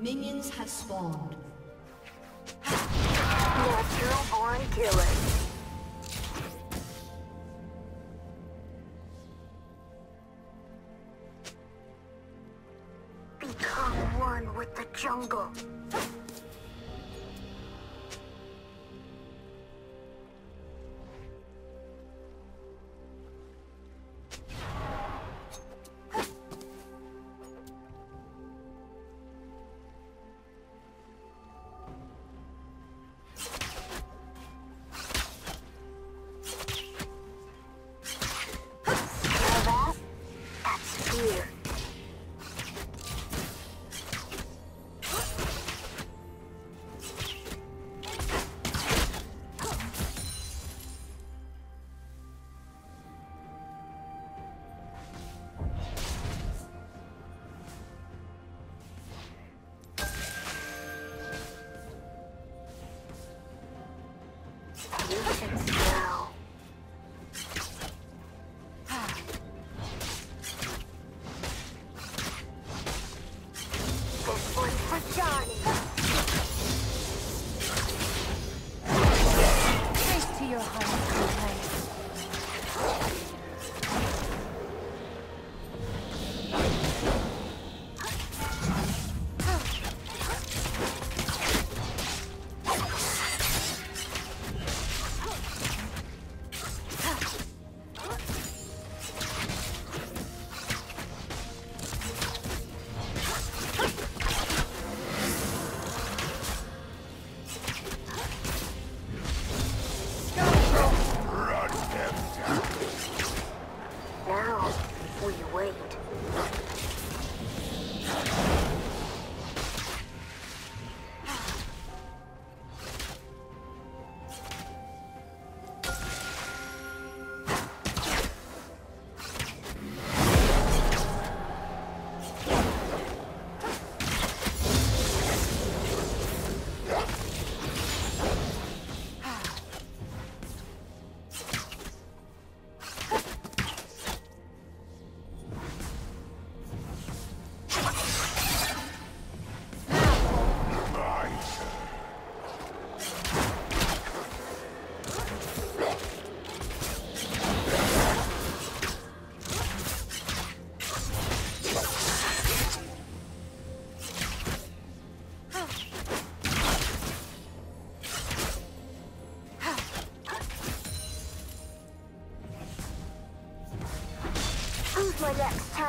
Minions have spawned. Natural born killers.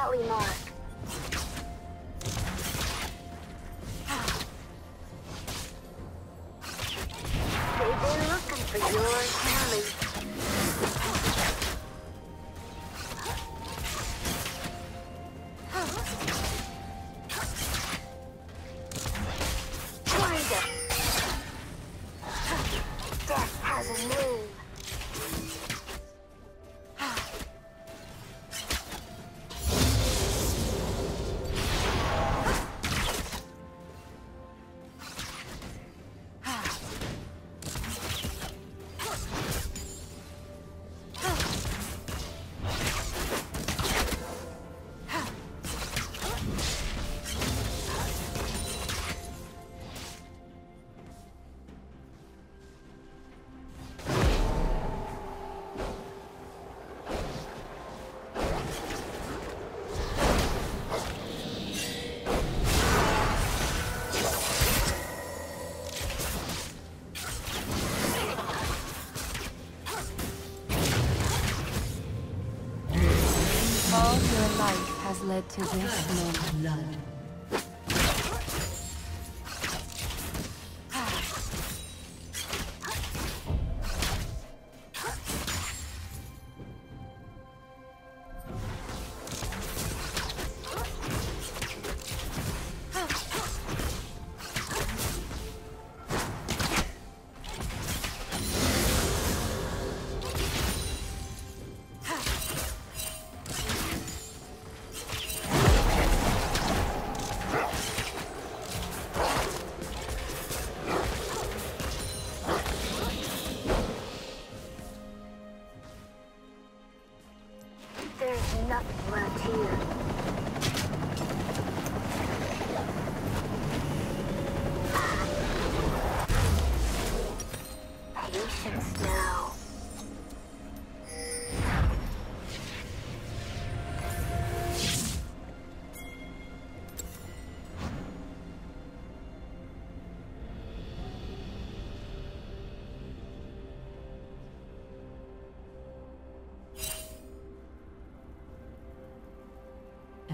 Valley Mall. led to this moment.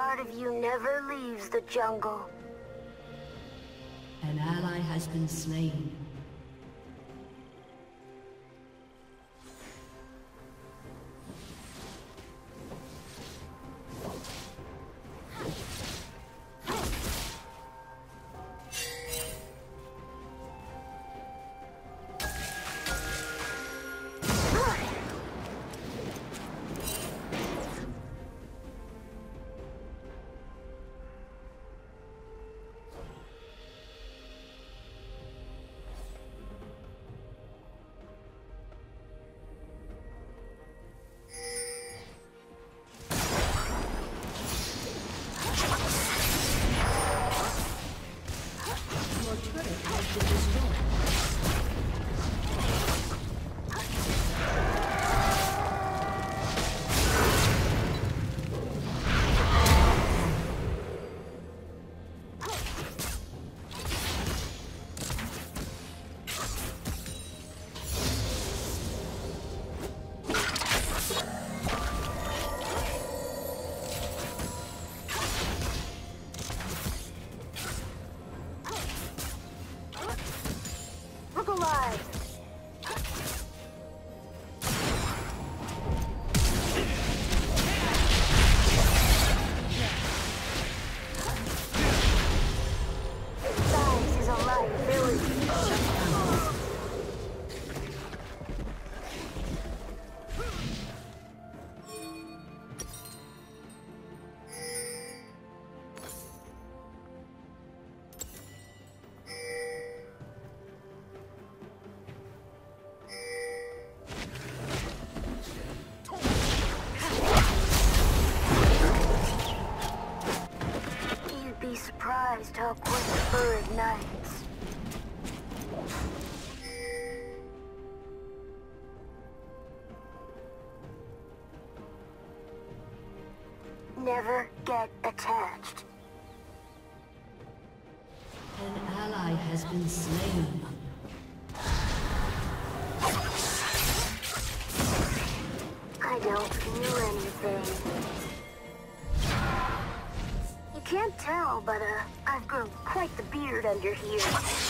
Part of you never leaves the jungle. An ally has been slain. Surprised how quick the fur ignites. Never get attached. An ally has been slain. I don't feel anything. You can't tell, but uh, I've the beard under here.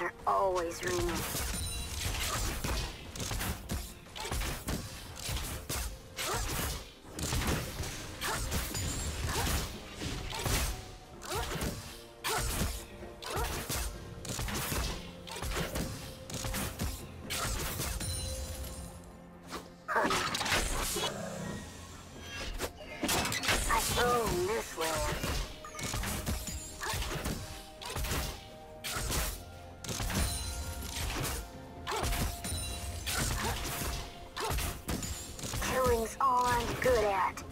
are always ringing. good at.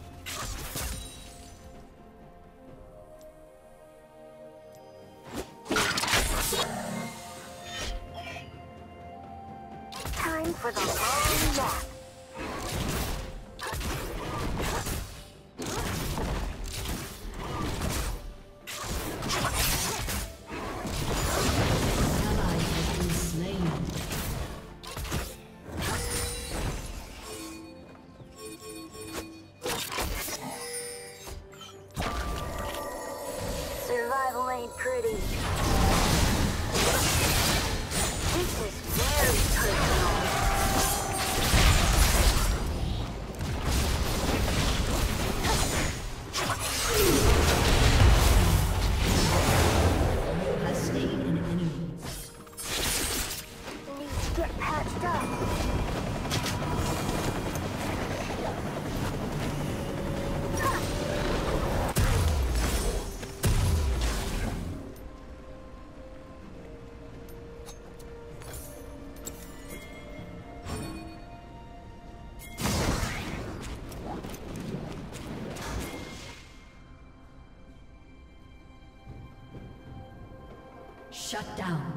Shut down.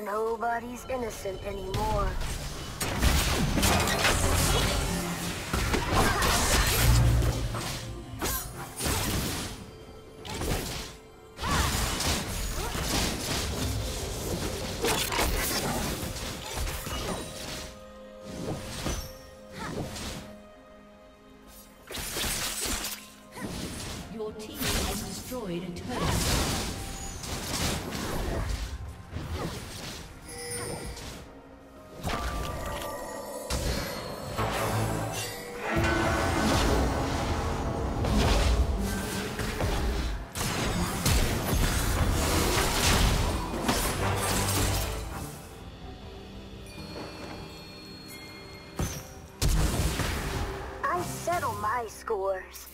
Nobody's innocent anymore. scores.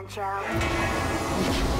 Before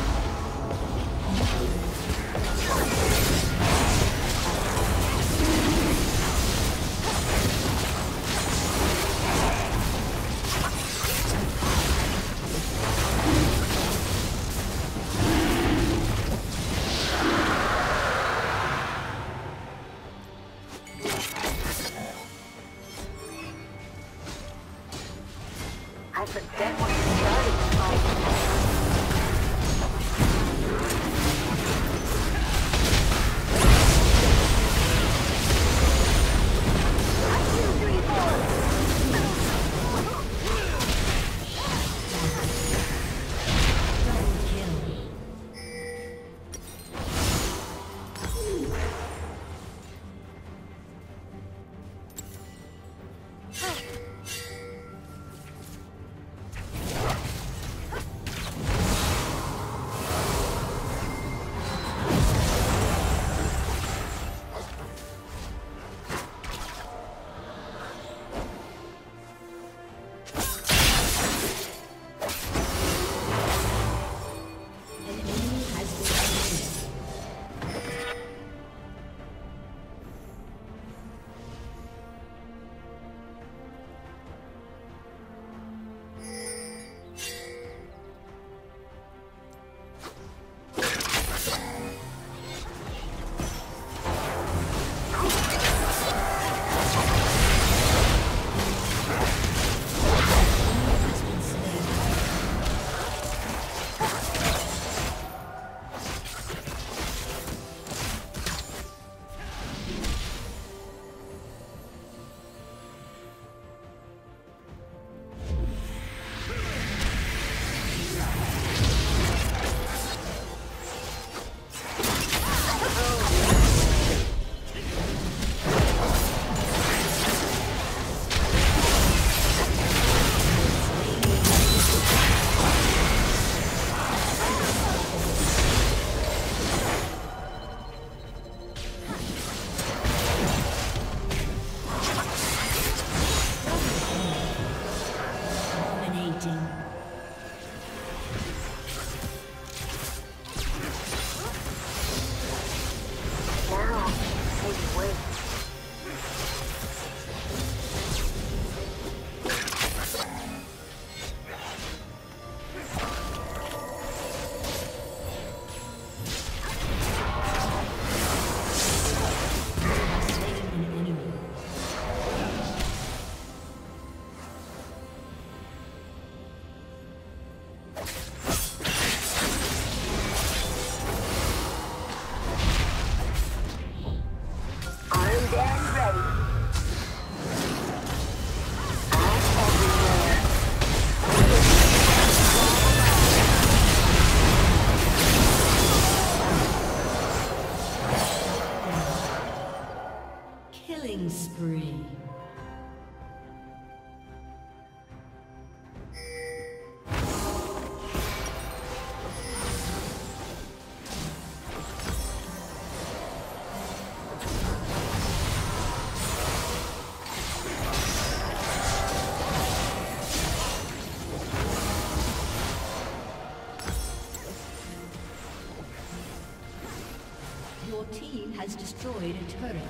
has destroyed a turret.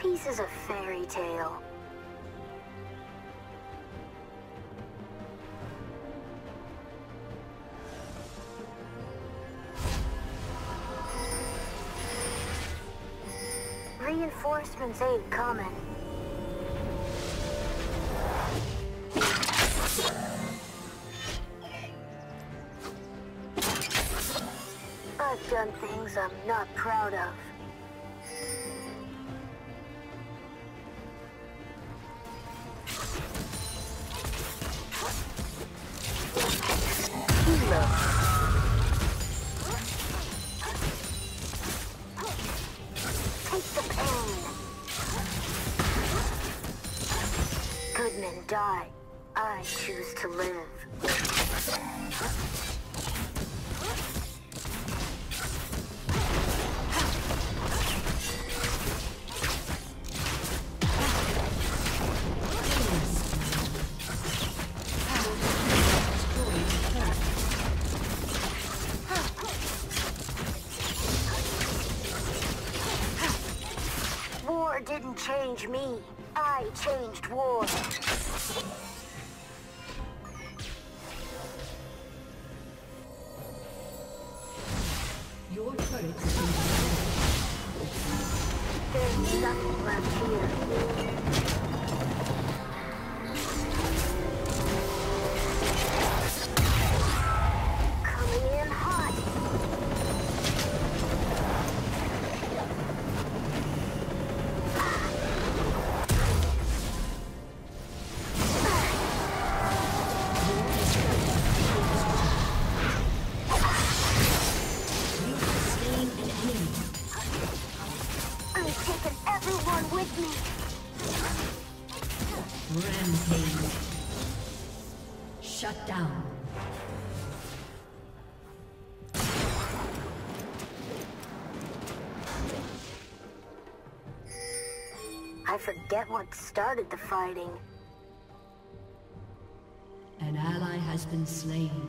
Pieces of fairy tale. Reinforcements ain't coming. I've done things I'm not proud of. Didn't change me. I changed war. I forget what started the fighting. An ally has been slain.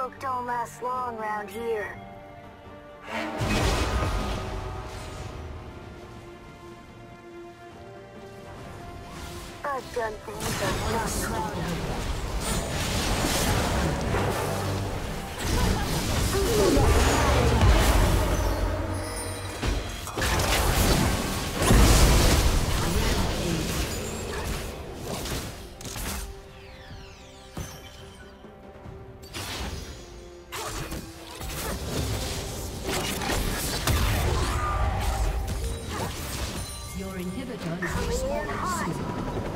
Folk don't last long around here. I've done things Your inhibitor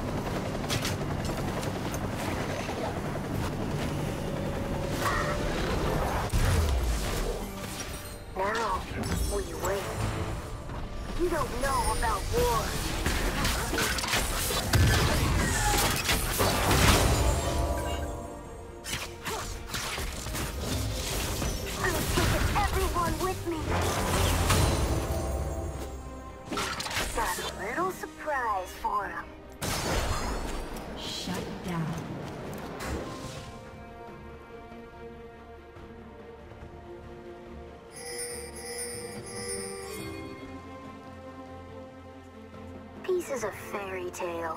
tale.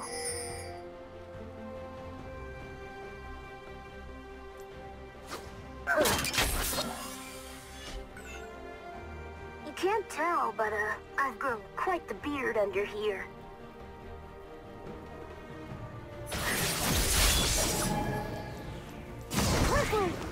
You can't tell, but uh, I've grown quite the beard under here. Ally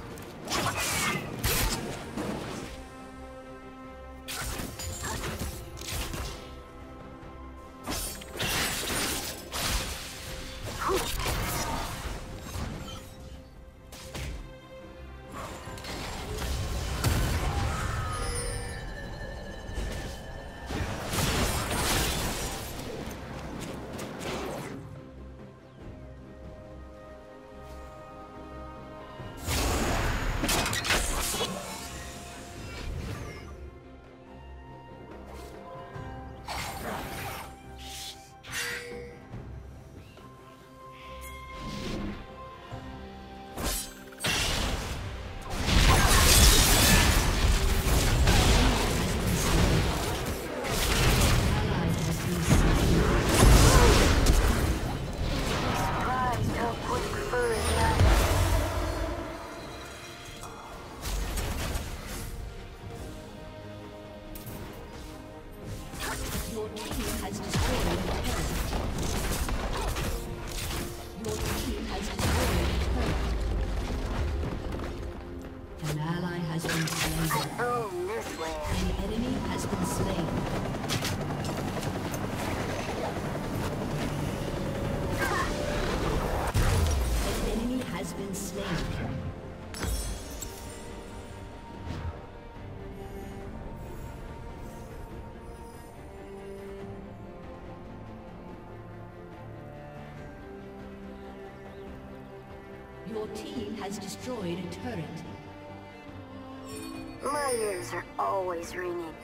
has destroyed has destroyed a turret. My ears are always ringing.